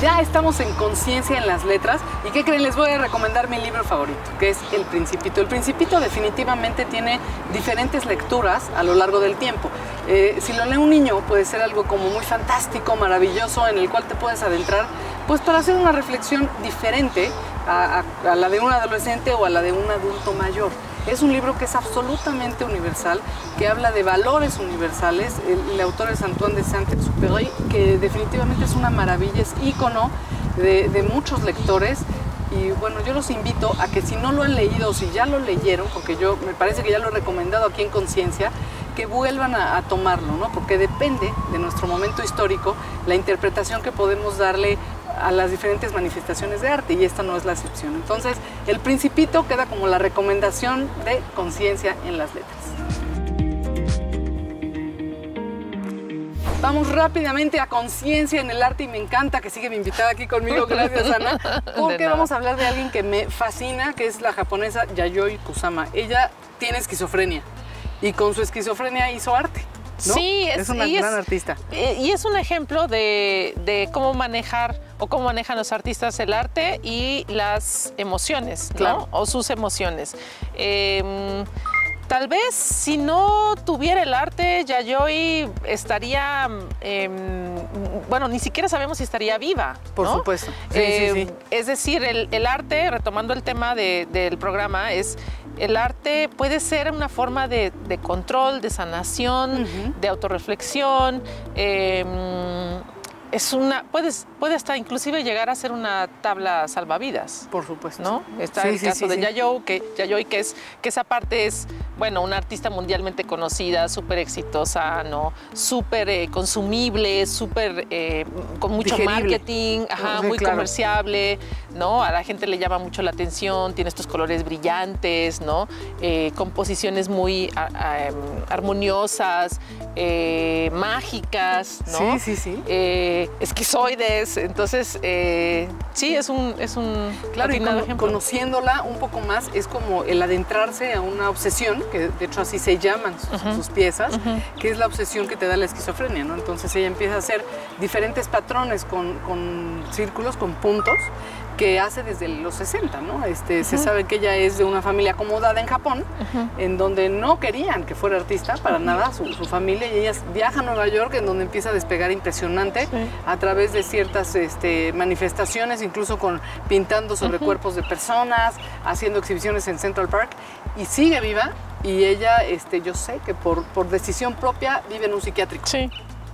Ya estamos en conciencia en las letras y ¿qué creen? Les voy a recomendar mi libro favorito, que es El Principito. El Principito definitivamente tiene diferentes lecturas a lo largo del tiempo. Eh, si lo lee un niño puede ser algo como muy fantástico, maravilloso, en el cual te puedes adentrar, pues para hacer una reflexión diferente a, a la de un adolescente o a la de un adulto mayor. Es un libro que es absolutamente universal, que habla de valores universales. El, autor es Antoine de Saint-Exupéry, que definitivamente es una maravilla, es ícono de, muchos lectores. Y bueno, yo los invito a que si no lo han leído o si ya lo leyeron, porque yo me parece que ya lo he recomendado aquí en Conciencia, que vuelvan a, a, tomarlo, ¿no? Porque depende de nuestro momento histórico la interpretación que podemos darle a las diferentes manifestaciones de arte y esta no es la excepción. Entonces, el principito queda como la recomendación de conciencia en las letras. Vamos rápidamente a conciencia en el arte y me encanta que sigue mi invitada aquí conmigo, gracias Ana, porque vamos a hablar de alguien que me fascina, que es la japonesa Yayoi Kusama. Ella tiene esquizofrenia y con su esquizofrenia hizo arte. Sí, es, una gran artista. Y es un ejemplo de, cómo manejar o cómo manejan los artistas el arte y las emociones, ¿no? O sus emociones. Em, Tal vez si no tuviera el arte, Yayoi estaría, em, bueno, ni siquiera sabemos si estaría viva. Por supuesto. Em, es decir, el, arte, retomando el tema del programa, es el arte puede ser una forma de, control, de sanación, de autorreflexión. Em, es una, puedes, puede hasta inclusive llegar a ser una tabla salvavidas. Por supuesto. ¿No? Está el caso de Yayoi, que, Yayoi, que es, que esa parte es, bueno, una artista mundialmente conocida, súper exitosa, ¿no? Súper eh, consumible, súper eh, con mucho marketing, ajá, muy comerciable, ¿no? A la gente le llama mucho la atención, tiene estos colores brillantes, ¿no? Eh, composiciones muy em, armoniosas, mágicas, ¿no? Sí, sí, sí esquizoides. Entonces, eh, sí, es un, es un claro, y conociéndola un poco más es como el adentrarse a una obsesión, que de hecho así se llaman sus, piezas, que es la obsesión que te da la esquizofrenia, ¿no? Entonces ella empieza a hacer diferentes patrones con, con círculos, con puntos, que hace desde los 60, ¿no? Este, Se sabe que ella es de una familia acomodada en Japón, en donde no querían que fuera artista para nada, su, familia, y ella viaja a Nueva York, en donde empieza a despegar impresionante a través de ciertas este, manifestaciones, incluso con pintando sobre cuerpos de personas, haciendo exhibiciones en Central Park, y sigue viva, y ella, este, yo sé que por, por decisión propia vive en un psiquiátrico. Sí.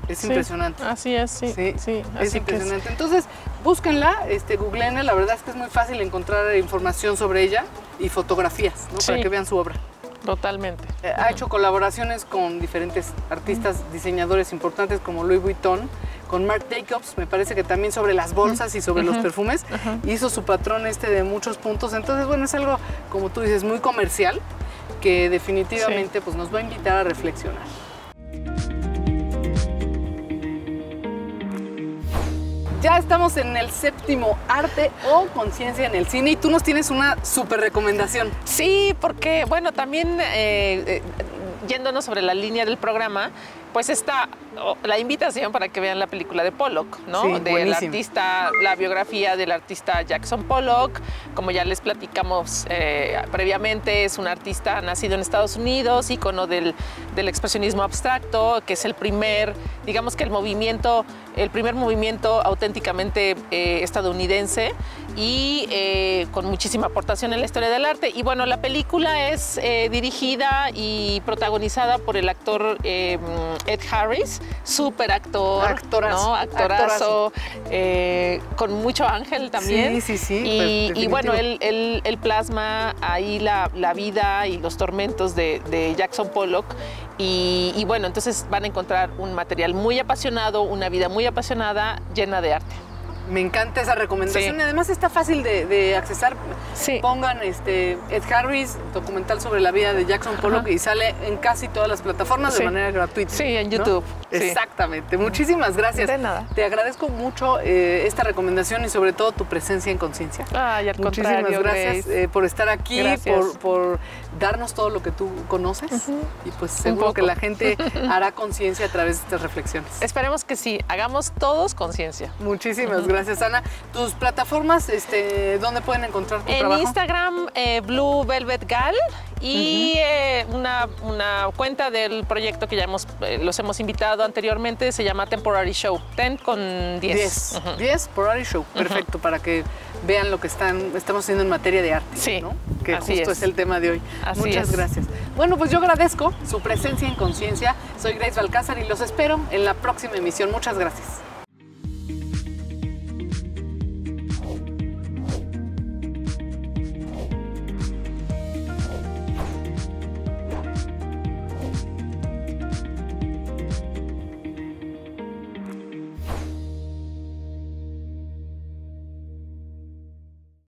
Es impresionante. Así es, sí. Sí, es impresionante. Entonces, búsquenla, este, googleenla, la verdad es que es muy fácil encontrar información sobre ella y fotografías, ¿no? Para que vean su obra. Totalmente. Eh, ha hecho colaboraciones con diferentes artistas, diseñadores importantes como Louis Vuitton, con Marc Jacobs, me parece que también sobre las bolsas y sobre los perfumes. Hizo su patrón este de muchos puntos. Entonces, bueno, es algo, como tú dices, muy comercial que definitivamente pues, nos va a invitar a reflexionar. Ya estamos en el séptimo arte o conciencia en el cine y tú nos tienes una súper recomendación. Sí, porque bueno, también eh, eh, yéndonos sobre la línea del programa, pues está la invitación para que vean la película de Pollock, ¿no? Sí, del artista, la biografía del artista Jackson Pollock. Como ya les platicamos eh, previamente, es un artista nacido en Estados Unidos, ícono del, del expresionismo abstracto, que es el primer, digamos que el movimiento, el primer movimiento auténticamente eh, estadounidense y eh, con muchísima aportación en la historia del arte. Y bueno, la película es dirigida y protagonizada por el actor Ed Harris, súper actor, actorazo, actorazo, eh, con mucho ángel también. Sí, sí, sí. Y, bueno, él, plasma ahí la, vida y los tormentos de, Jackson Pollock. y bueno, entonces van a encontrar un material muy apasionado, una vida muy apasionada, llena de arte. Me encanta esa recomendación. Además está fácil de, accesar. Pongan este Ed Harris, documental sobre la vida de Jackson Pollock y sale en casi todas las plataformas de manera gratuita. Sí, en YouTube. Exactamente. Muchísimas gracias. De nada. Te agradezco mucho eh, esta recomendación y sobre todo tu presencia en conciencia. Ay, al Muchísimas contrario, gracias eh, por estar aquí, por, por darnos todo lo que tú conoces y pues seguro que la gente hará conciencia a través de estas reflexiones. Esperemos que sí, hagamos todos conciencia. Muchísimas gracias, Ana. Tus plataformas, este, ¿dónde pueden encontrar tu En trabajo? Instagram, eh, Blue Velvet Gal y eh, una, una cuenta del proyecto que ya hemos, eh, los hemos invitado anteriormente, se llama Temporary Show, Ten con 10. 10. Ujú. 10 por Ari Show. Perfecto, para que vean lo que están, estamos haciendo en materia de arte. Sí, ¿no? Que así justo es. es. el tema de hoy. Así Muchas es. gracias. Bueno, pues yo agradezco su presencia en conciencia. Soy Grace Balcázar y los espero en la próxima emisión. Muchas gracias.